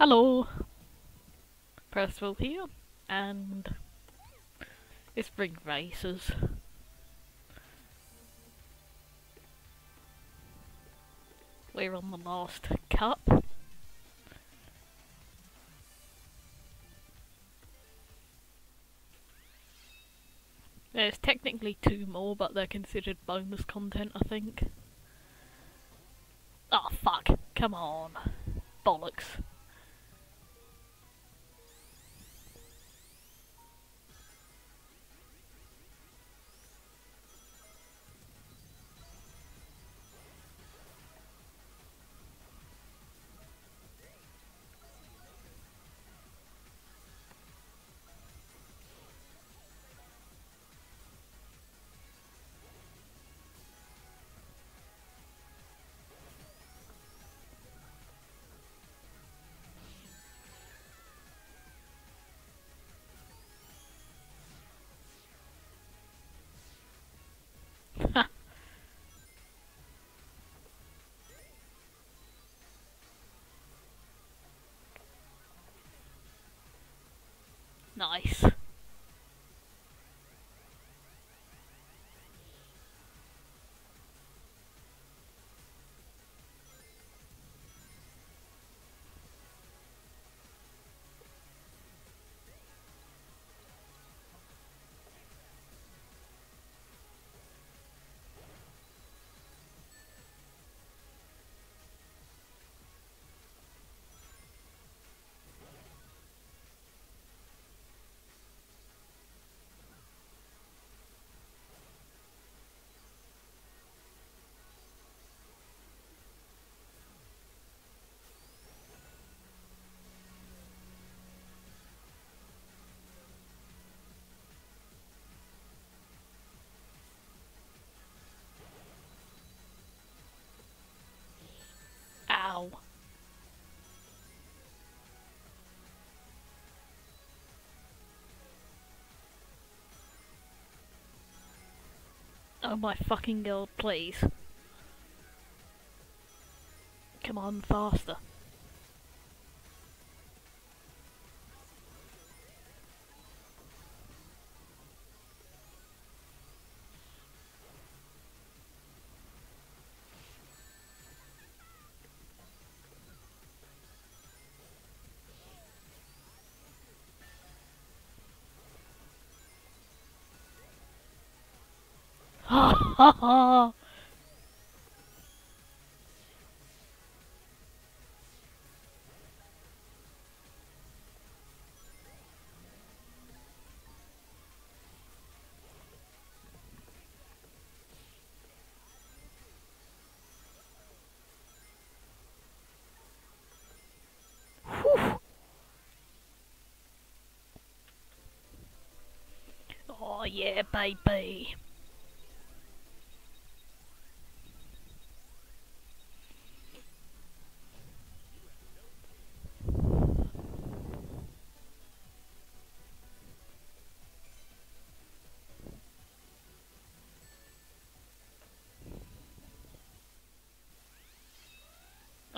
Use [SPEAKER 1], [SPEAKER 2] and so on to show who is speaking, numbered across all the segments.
[SPEAKER 1] Hello, Percival here, and it's Ring Racers. We're on the last cup. There's technically two more, but they're considered bonus content, I think. Oh fuck, come on. Bollocks. Nice. Oh my fucking god, please. Come on, faster. Ha! Oh yeah, baby.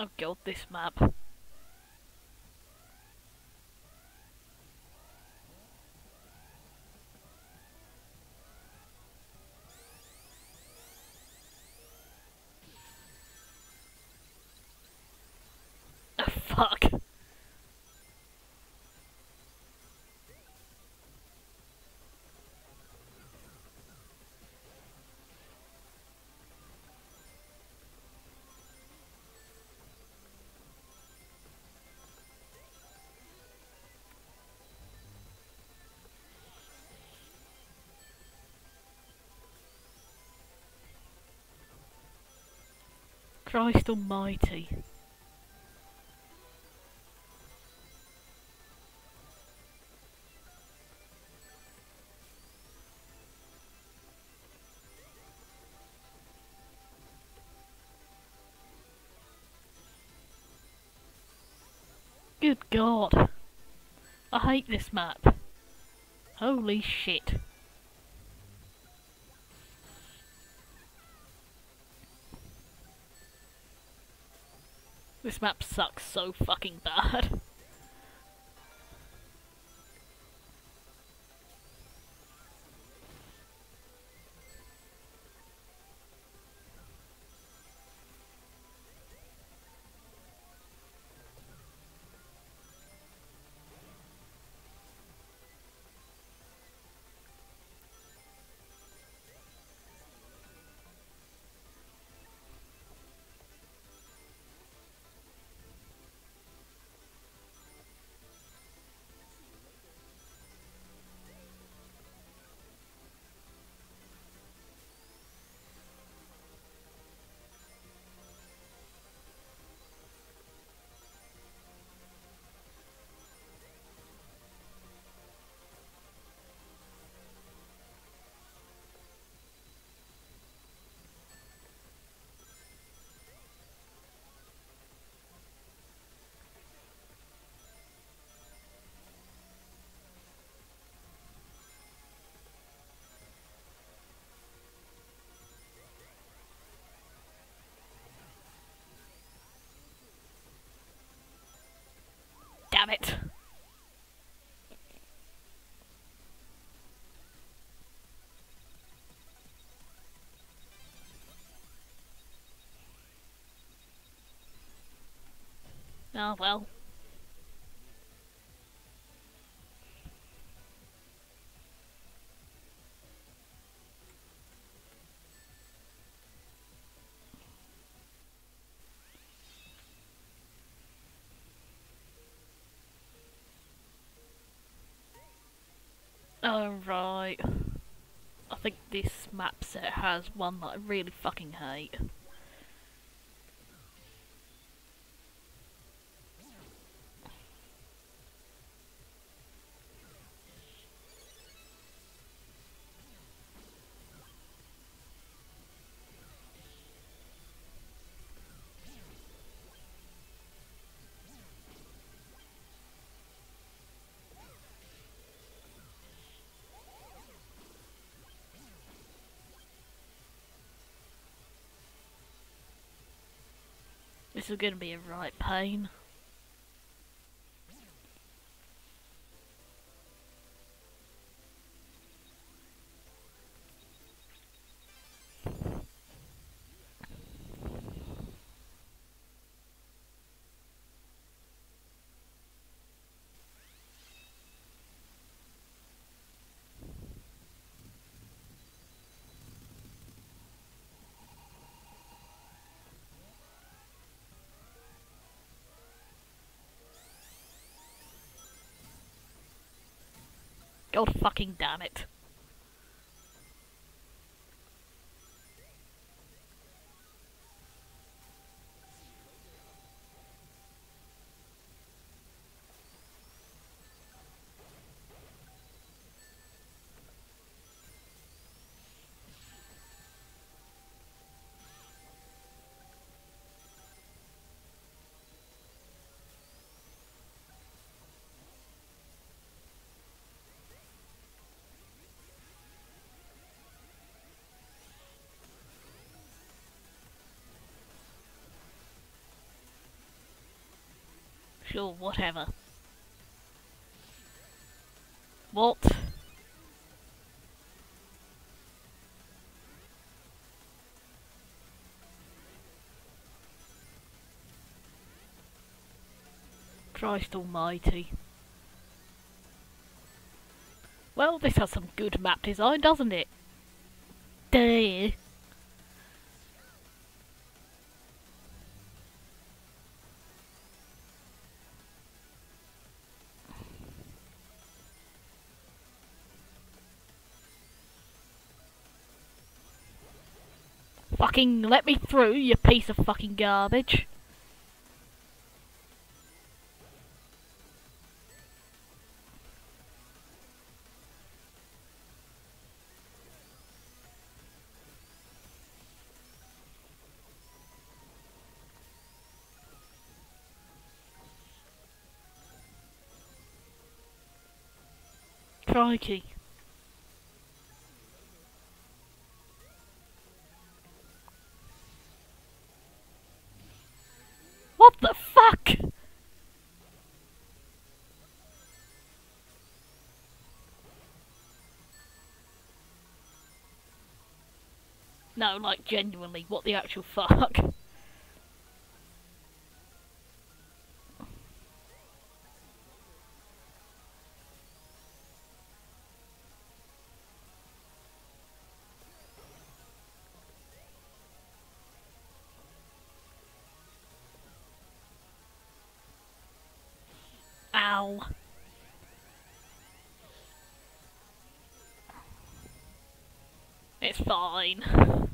[SPEAKER 1] Oh god, this map. Christ almighty. Good god. I hate this map. Holy shit. This map sucks so fucking bad. Oh well. Alright. I think this map set has one that I really fucking hate. This is gonna be a right pain. God fucking damn it. Sure, whatever. What? Christ almighty. Well, this has some good map design, doesn't it? Duh. Fucking let me through, you piece of fucking garbage. Crikey. No, like genuinely, what the actual fuck? Ow. It's fine.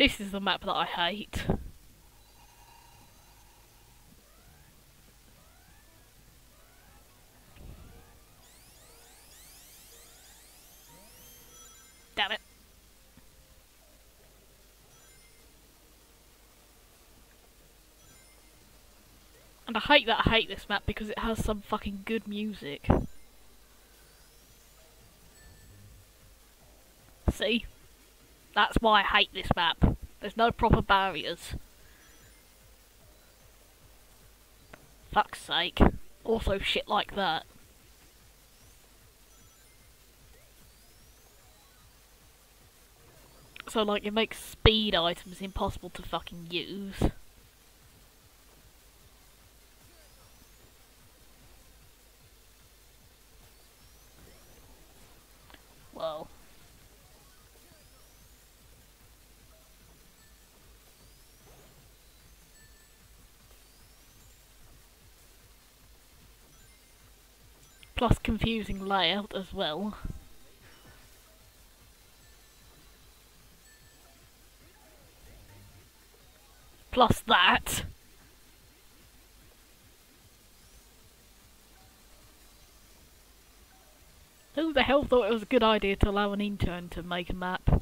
[SPEAKER 1] This is the map that I hate. Damn it. And I hate that I hate this map because it has some fucking good music. See? That's why I hate this map. There's no proper barriers. Fuck's sake. Also shit like that. So like it makes speed items impossible to fucking use. Plus confusing layout as well. Plus that. Who the hell thought it was a good idea to allow an intern to make a map?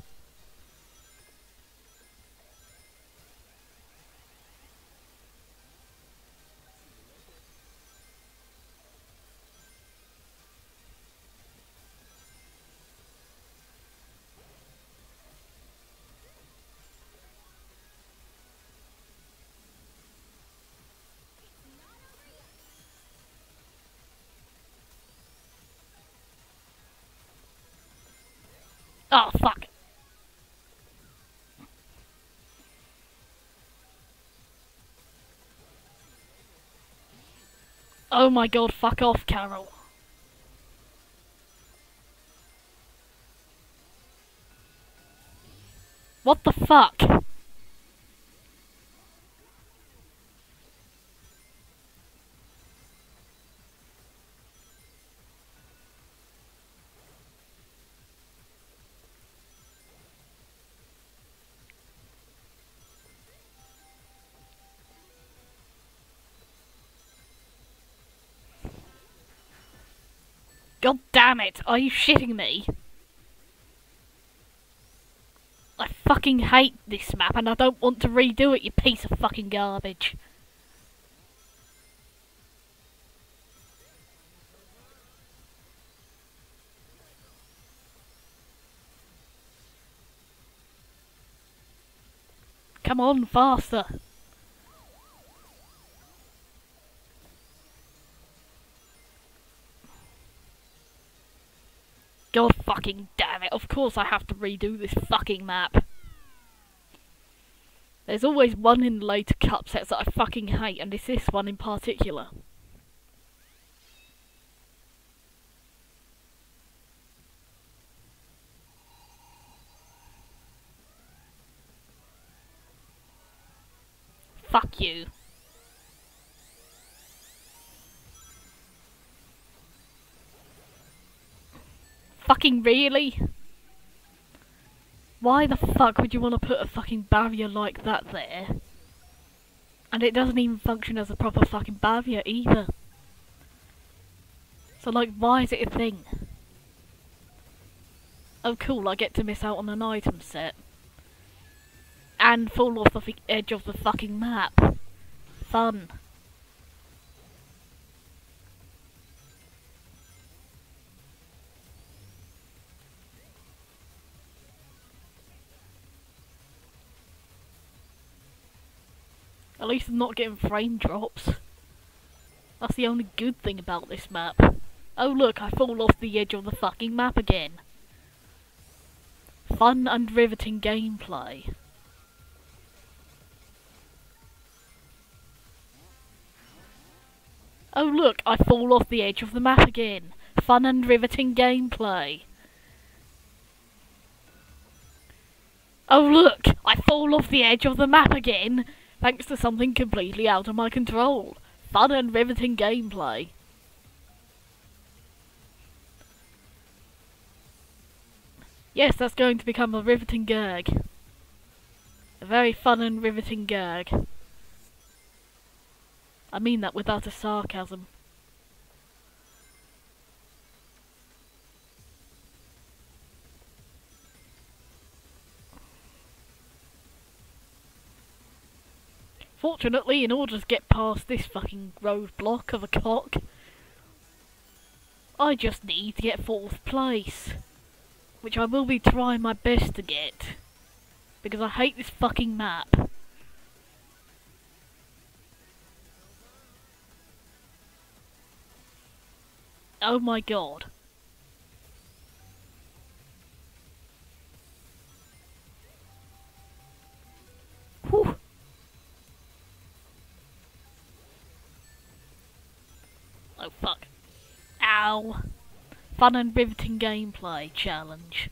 [SPEAKER 1] Oh, fuck. Oh my god, fuck off, Carol. What the fuck? God damn it! Are you shitting me? I fucking hate this map and I don't want to redo it, you piece of fucking garbage. Come on, faster! God fucking damn it, of course I have to redo this fucking map. There's always one in later cup sets that I fucking hate, and it's this one in particular. Fuck you. Fucking really? Why the fuck would you want to put a fucking barrier like that there? And it doesn't even function as a proper fucking barrier either. So like, why is it a thing? Oh cool, I get to miss out on an item set. And fall off the edge of the fucking map. Fun. At least I'm not getting frame drops. That's the only good thing about this map. Oh look, I fall off the edge of the fucking map again. Fun and riveting gameplay. Oh look, I fall off the edge of the map again. Fun and riveting gameplay. Oh look, I fall off the edge of the map again thanks to something completely out of my control. Fun and riveting gameplay. Yes, that's going to become a riveting gag. A very fun and riveting gag. I mean that without a sarcasm. Unfortunately, in order to get past this fucking roadblock of a cock, I just need to get fourth place. Which I will be trying my best to get. Because I hate this fucking map. Oh my god. Oh fuck. Ow. Fun and riveting gameplay challenge.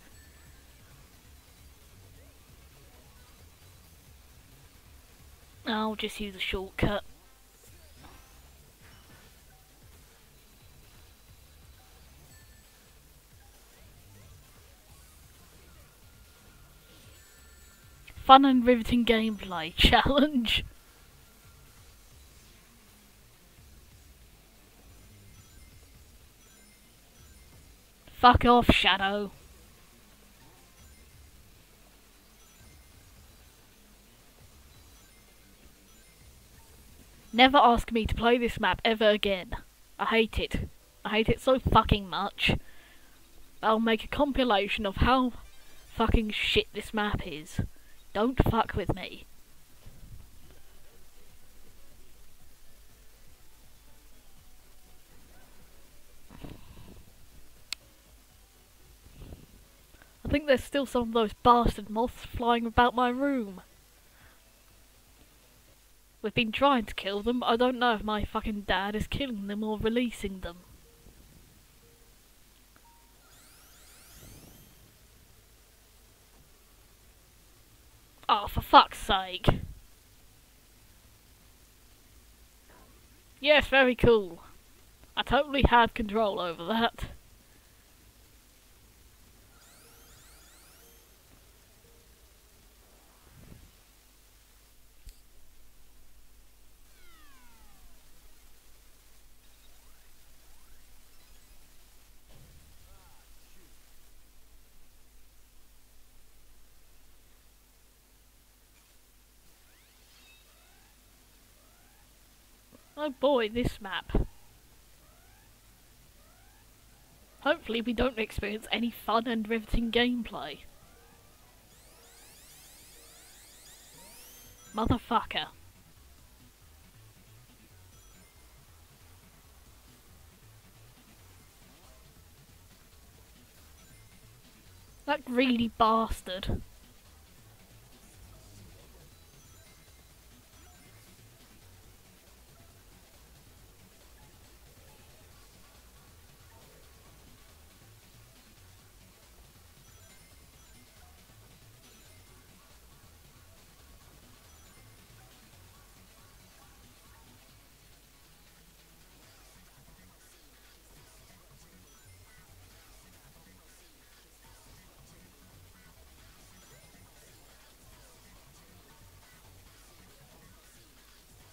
[SPEAKER 1] I'll just use a shortcut. Fun and riveting gameplay challenge. Fuck off, Shadow. Never ask me to play this map ever again. I hate it. I hate it so fucking much. I'll make a compilation of how fucking shit this map is. Don't fuck with me. Think there's still some of those bastard moths flying about my room. We've been trying to kill them, but I don't know if my fucking dad is killing them or releasing them. Oh, for fuck's sake. Yes, very cool. I totally had control over that. Oh boy, this map. Hopefully we don't experience any fun and riveting gameplay. Motherfucker. That greedy bastard.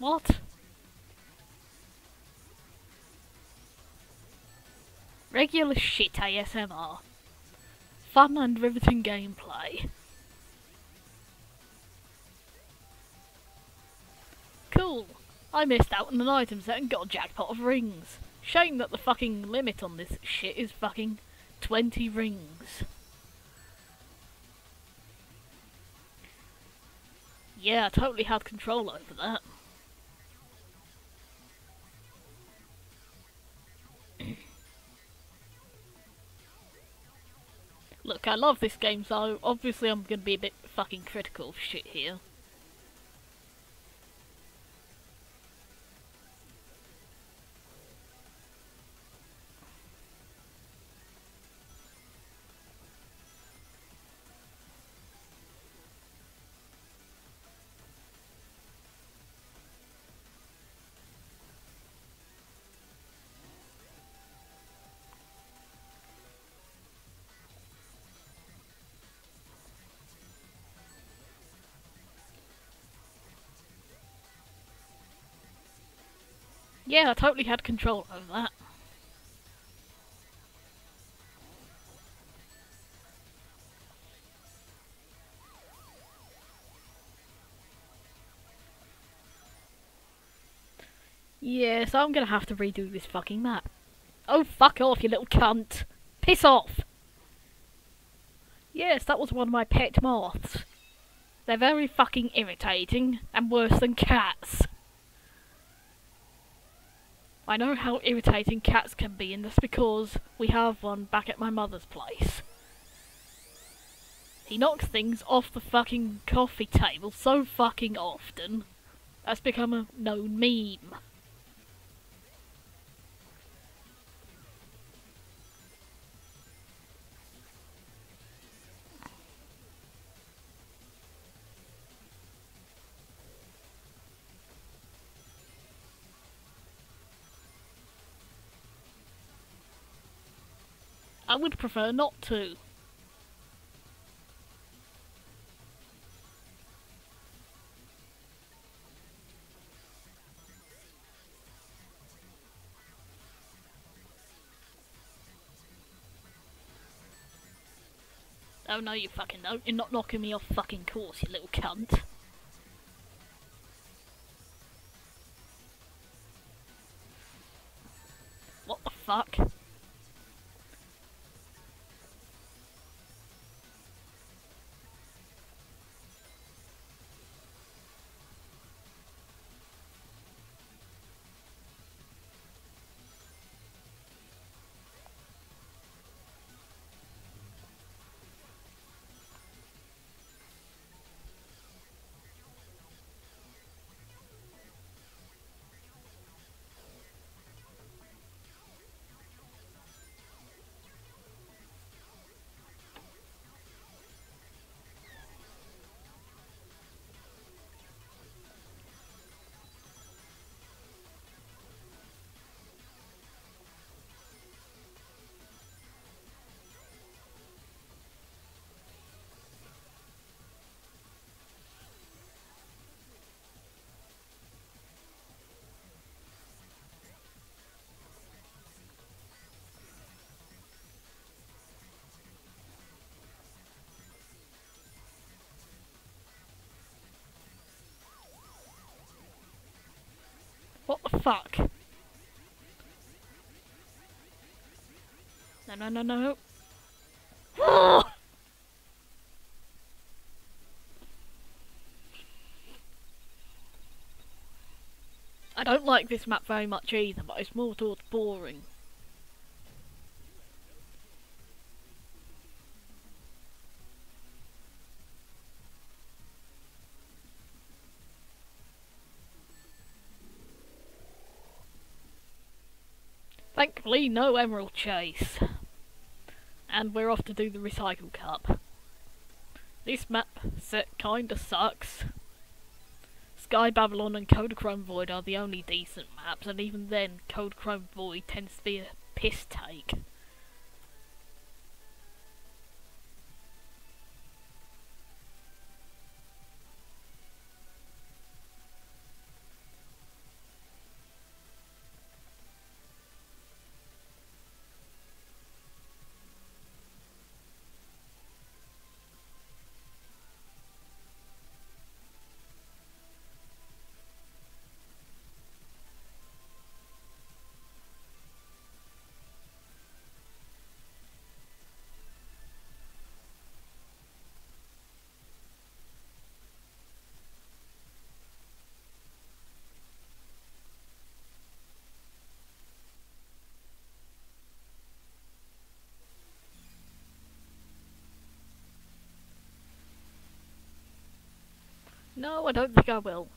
[SPEAKER 1] What? Regular shit ASMR. Fun and riveting gameplay. Cool. I missed out on an item set and got a jackpot of rings. Shame that the fucking limit on this shit is fucking 20 rings. Yeah, I totally had control over that. Look, I love this game, so obviously I'm gonna be a bit fucking critical of shit here. Yeah, I totally had control over that. Yes, I'm gonna have to redo this fucking map. Oh, fuck off, you little cunt! Piss off! Yes, that was one of my pet moths. They're very fucking irritating, and worse than cats. I know how irritating cats can be, and that's because we have one back at my mother's place. He knocks things off the fucking coffee table so fucking often, that's become a known meme. I would prefer not to. Oh no you fucking don't. You're not knocking me off fucking course, you little cunt. Fuck? No, no, no, no. I don't like this map very much either, but it's more towards boring. No Emerald Chase. And we're off to do the Recycle Cup. This map set kinda sucks. Sky Babylon and Kodachrome Void are the only decent maps, and even then, Kodachrome Void tends to be a piss take. No, I don't think I will.